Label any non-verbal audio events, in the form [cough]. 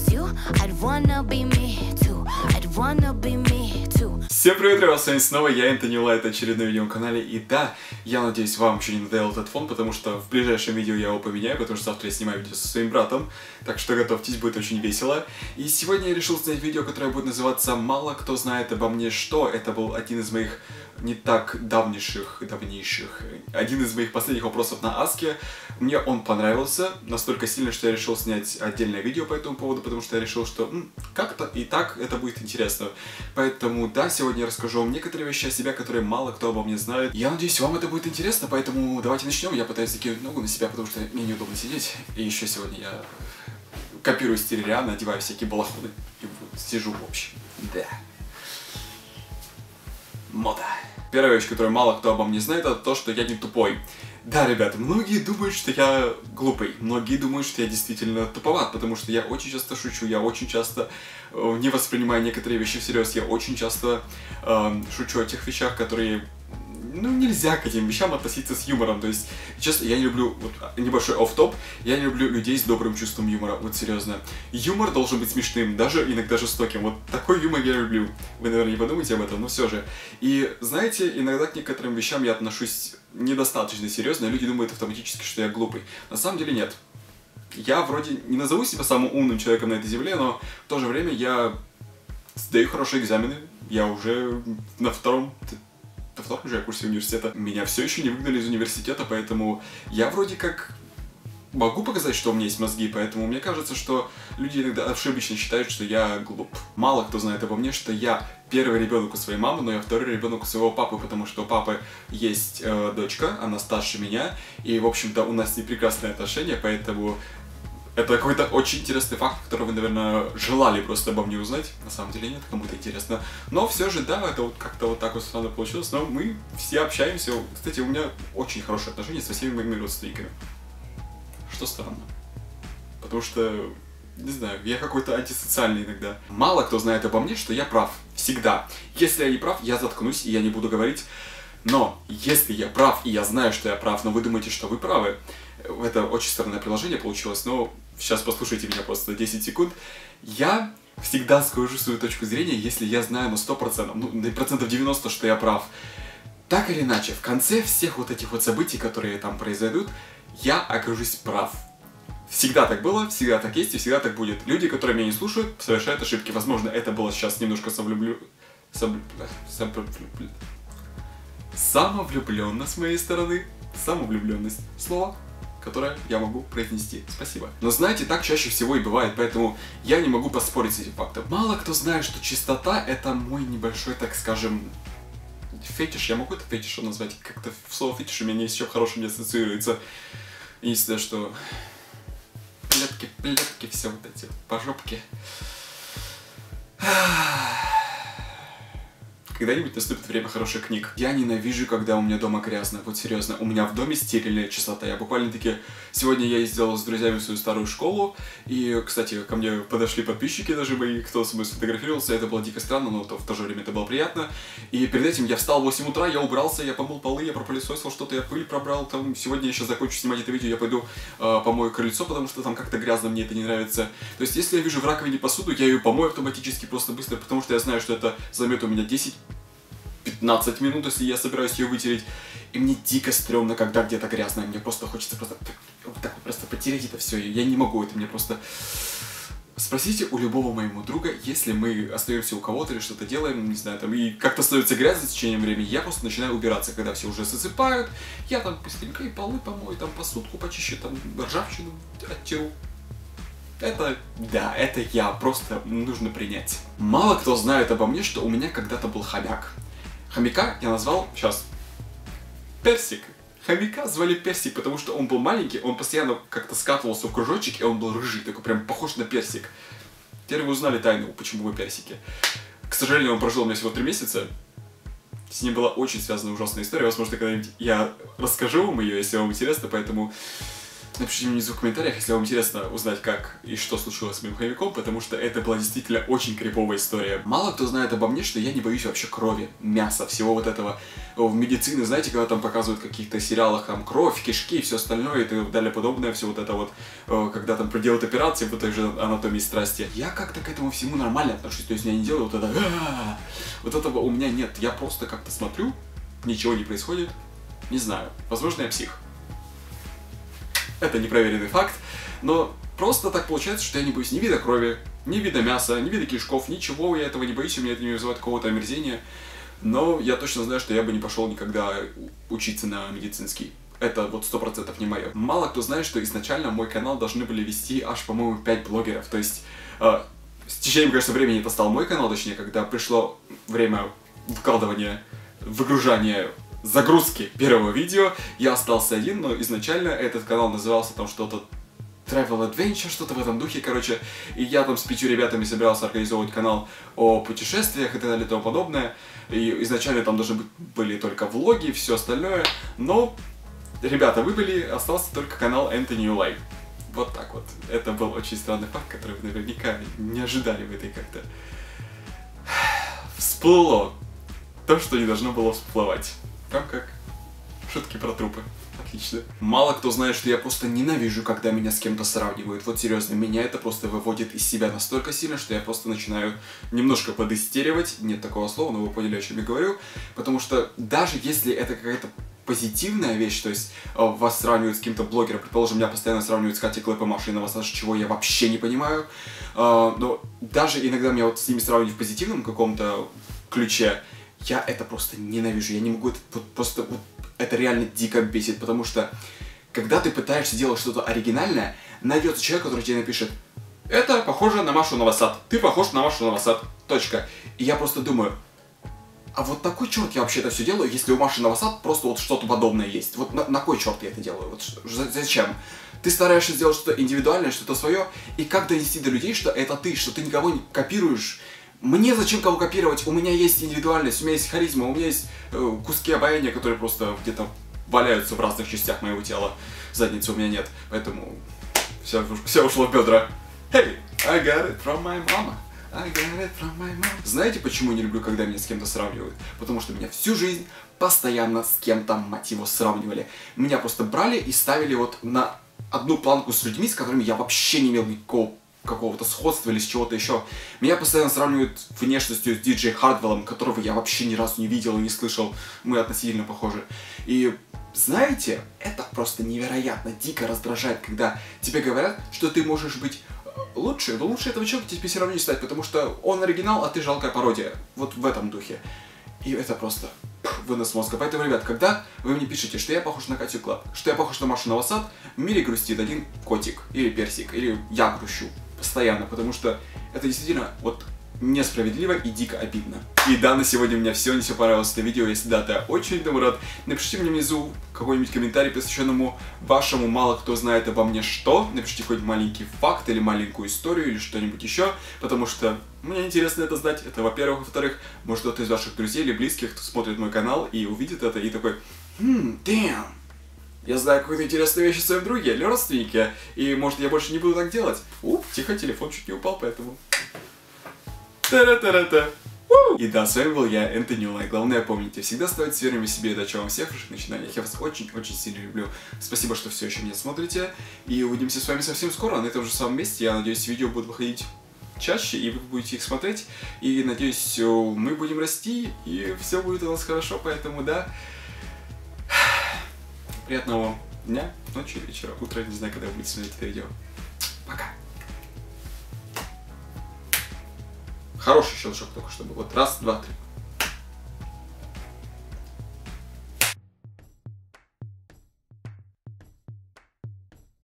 was you, I'd wanna be me too. I'd wanna be me. Всем привет, ребят, с вами снова я, Энтони Лайт, очередное видео на канале. И да, я надеюсь, вам еще не надоел этот фон, потому что в ближайшем видео я его поменяю, потому что завтра я снимаю видео со своим братом. Так что готовьтесь, будет очень весело. И сегодня я решил снять видео, которое будет называться «Мало кто знает обо мне что». Это был один из моих не так давнейших, давнейших, один из моих последних вопросов на Аске. Мне он понравился настолько сильно, что я решил снять отдельное видео по этому поводу, потому что я решил, что как-то и так это будет интересно. Поэтому да, сегодня я расскажу вам некоторые вещи о себе, которые мало кто обо мне знает. Я надеюсь, вам это будет интересно, поэтому давайте начнем. Я пытаюсь закинуть ногу на себя, потому что мне неудобно сидеть. И еще сегодня я копирую Риана, одеваю всякие балахоны и сижу в общем. Да. Мода. Первая вещь, которую мало кто обо мне знает, это то, что я не тупой. Да, ребята, многие думают, что я глупый, многие думают, что я действительно туповат, потому что я очень часто шучу, я очень часто э, не воспринимаю некоторые вещи всерьез, я очень часто э, шучу о тех вещах, которые ну, нельзя к этим вещам относиться с юмором. То есть, честно, я не люблю, вот, небольшой офф-топ, я не люблю людей с добрым чувством юмора, вот серьезно. Юмор должен быть смешным, даже иногда жестоким. Вот такой юмор я люблю. Вы, наверное, не подумайте об этом, но все же. И, знаете, иногда к некоторым вещам я отношусь недостаточно серьезно, и люди думают автоматически, что я глупый. На самом деле нет. Я вроде не назову себя самым умным человеком на этой земле, но в то же время я сдаю хорошие экзамены. Я уже на втором на втором же курсе университета. Меня все еще не выгнали из университета, поэтому я вроде как могу показать, что у меня есть мозги, поэтому мне кажется, что люди иногда ошибочно считают, что я глуп. Мало кто знает обо мне, что я первый ребенок у своей мамы, но я второй ребенок у своего папы, потому что у папы есть э, дочка, она старше меня, и, в общем-то, у нас не прекрасные отношения, поэтому это какой-то очень интересный факт, который вы, наверное, желали просто обо мне узнать. На самом деле нет, кому-то интересно. Но все же, да, это вот как-то вот так вот странно получилось. Но мы все общаемся. Кстати, у меня очень хорошие отношения со всеми моими родственниками. Что странно. Потому что, не знаю, я какой-то антисоциальный иногда. Мало кто знает обо мне, что я прав. Всегда. Если я не прав, я заткнусь, и я не буду говорить. Но, если я прав, и я знаю, что я прав, но вы думаете, что вы правы, это очень странное приложение получилось, но сейчас послушайте меня просто 10 секунд. Я всегда скажу свою точку зрения, если я знаю на 100%, ну, на процентов 90, что я прав. Так или иначе, в конце всех вот этих вот событий, которые там произойдут, я окажусь прав. Всегда так было, всегда так есть и всегда так будет. Люди, которые меня не слушают, совершают ошибки. Возможно, это было сейчас немножко совлюблю... Совлю... Самовлюбленно с моей стороны. Самовлюбленность. Слово которое я могу произнести. Спасибо. Но знаете, так чаще всего и бывает, поэтому я не могу поспорить с этим фактом. Мало кто знает, что чистота это мой небольшой, так скажем, фетиш. Я могу это фетишем назвать? Как-то слово фетиш у меня еще хорошим не ассоциируется. Единственное, что плетки, плетки, все вот эти пожопки. Когда-нибудь наступит время хороших книг. Я ненавижу, когда у меня дома грязно. Вот серьезно, у меня в доме стерильная чистота. Я буквально таки... Сегодня я ездил с друзьями в свою старую школу. И, кстати, ко мне подошли подписчики даже мои, кто со мной сфотографировался. Это было дико странно, но в то же время это было приятно. И перед этим я встал в 8 утра, я убрался, я помыл полы, я пропылесосил что-то, я пыль пробрал. Там сегодня я сейчас закончу снимать это видео, я пойду э, помою крыльцо, потому что там как-то грязно, мне это не нравится. То есть, если я вижу в раковине посуду, я ее помою автоматически просто быстро, потому что я знаю, что это займет у меня 10 15 минут, если я собираюсь ее вытереть. И мне дико стрёмно, когда где-то грязно. Мне просто хочется просто вот так вот просто потереть это все. Я не могу, это мне просто... Спросите у любого моего друга, если мы остаемся у кого-то или что-то делаем, не знаю, там, и как-то становится грязно с течением времени, я просто начинаю убираться, когда все уже засыпают, я там быстренько и полы помою, там посудку почищу, там ржавчину оттеру, это, да, это я, просто нужно принять. Мало кто знает обо мне, что у меня когда-то был хомяк. Хомяка я назвал, сейчас, Персик. Хомяка звали Персик, потому что он был маленький, он постоянно как-то скатывался в кружочек, и он был рыжий, такой прям похож на персик. Теперь вы узнали тайну, почему вы персики. К сожалению, он прожил у меня всего три месяца. С ним была очень связана ужасная история. Возможно, когда-нибудь я расскажу вам ее, если вам интересно, поэтому Напишите мне внизу в комментариях, если вам интересно узнать, как и что случилось с моим хомяком, потому что это была действительно очень криповая история. Мало кто знает обо мне, что я не боюсь вообще крови, мяса, всего вот этого. В медицине, знаете, когда там показывают в каких-то сериалах там кровь, кишки и все остальное и так далее подобное, все вот это вот, э, когда там проделают операции в этой же анатомии страсти. Я как-то к этому всему нормально отношусь, то есть я не делаю вот это вот этого у меня нет. Я просто как-то смотрю, ничего не происходит, не знаю, возможно я псих. [laughs] Это непроверенный факт, но просто так получается, что я не боюсь ни вида крови, ни вида мяса, ни вида кишков, ничего, я этого не боюсь, у меня это не вызывает какого-то омерзения. Но я точно знаю, что я бы не пошел никогда учиться на медицинский. Это вот сто процентов не мое. Мало кто знает, что изначально мой канал должны были вести аж, по-моему, 5 блогеров. То есть, э, с течением, конечно, времени это стал мой канал, точнее, когда пришло время вкладывания, выгружания загрузки первого видео, я остался один, но изначально этот канал назывался там что-то Travel Adventure, что-то в этом духе, короче. И я там с пятью ребятами собирался организовывать канал о путешествиях и так далее и тому подобное. И изначально там должны были только влоги и все остальное. Но ребята выбыли, остался только канал Anthony Улай. Вот так вот. Это был очень странный факт, который вы наверняка не ожидали в этой как-то... Всплыло то, что не должно было всплывать. Там как шутки про трупы. Отлично. Мало кто знает, что я просто ненавижу, когда меня с кем-то сравнивают. Вот серьезно, меня это просто выводит из себя настолько сильно, что я просто начинаю немножко подистеривать. Нет такого слова, но вы поняли, о чем я говорю. Потому что даже если это какая-то позитивная вещь, то есть э, вас сравнивают с каким-то блогером, предположим, меня постоянно сравнивают с Катей Клэп и Машей Новосаж, чего я вообще не понимаю, э, но даже иногда меня вот с ними сравнивают в позитивном каком-то ключе, я это просто ненавижу, я не могу, это вот просто, вот, это реально дико бесит, потому что, когда ты пытаешься делать что-то оригинальное, найдется человек, который тебе напишет, это похоже на Машу Новосад, ты похож на Машу Новосад, точка. И я просто думаю, а вот такой черт я вообще это все делаю, если у Маши Новосад просто вот что-то подобное есть. Вот на, на кой черт я это делаю? Вот зачем? Ты стараешься сделать что-то индивидуальное, что-то свое, и как донести до людей, что это ты, что ты никого не копируешь, мне зачем кого копировать? У меня есть индивидуальность, у меня есть харизма, у меня есть э, куски обаяния, которые просто где-то валяются в разных частях моего тела. Задницы у меня нет, поэтому все, все ушло в бедра. Hey, I got it from my mama. I got it from my mama. Знаете, почему я не люблю, когда меня с кем-то сравнивают? Потому что меня всю жизнь постоянно с кем-то, мать его, сравнивали. Меня просто брали и ставили вот на одну планку с людьми, с которыми я вообще не имел никакого какого-то сходства или с чего-то еще. Меня постоянно сравнивают внешностью с диджей Хардвеллом, которого я вообще ни разу не видел и не слышал. Мы относительно похожи. И знаете, это просто невероятно дико раздражает, когда тебе говорят, что ты можешь быть э, лучше, но лучше этого человека тебе все равно не стать, потому что он оригинал, а ты жалкая пародия. Вот в этом духе. И это просто вынос мозга. Поэтому, ребят, когда вы мне пишете, что я похож на Катю Клэп, что я похож на Машу Новосад, в мире грустит один котик, или персик, или я грущу постоянно, потому что это действительно вот несправедливо и дико обидно. И да, на сегодня у меня все, все понравилось это видео, если да, то я очень этому рад. Напишите мне внизу какой-нибудь комментарий, посвященному вашему мало кто знает обо мне что. Напишите какой-нибудь маленький факт или маленькую историю или что-нибудь еще, потому что мне интересно это знать. Это во-первых. Во-вторых, может кто-то из ваших друзей или близких, кто смотрит мой канал и увидит это и такой, хм, damn, я знаю какую-то интересную вещь о своем друге или родственнике, и может я больше не буду так делать. Уп, тихо, телефон чуть не упал, поэтому... Та-ра-та-ра-та. И да, с вами был я, Энтони Лай. Главное помните, всегда оставайтесь верными себе и удачи вам всех ваших начинаниях. Я вас очень-очень сильно люблю. Спасибо, что все еще меня смотрите. И увидимся с вами совсем скоро, на этом же самом месте. Я надеюсь, видео будут выходить чаще, и вы будете их смотреть. И надеюсь, мы будем расти, и все будет у нас хорошо, поэтому да. Приятного дня, ночи, вечера, утра, не знаю, когда вы будете смотреть это видео. Пока. Хороший щелчок только что был. Вот раз, два, три.